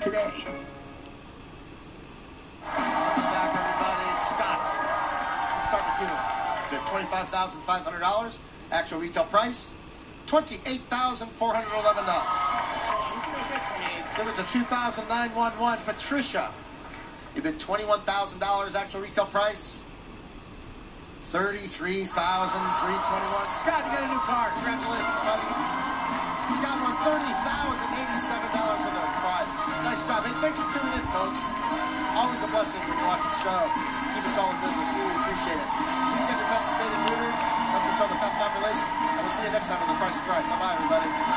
today. Back, everybody. Scott. Let's start with you. Good. Twenty-five thousand five hundred dollars. Actual retail price. Twenty-eight thousand four hundred eleven dollars. There was a 2009 1 Patricia. You bid $21,000 actual retail price. 33321 Scott, you got a new car. Congratulations, blessing when you watch the show. Keep us all in business. We Really appreciate it. Please get your pets spayed and neutered. Help control the pet population. And we'll see you next time on The Price is Right. Bye-bye, everybody.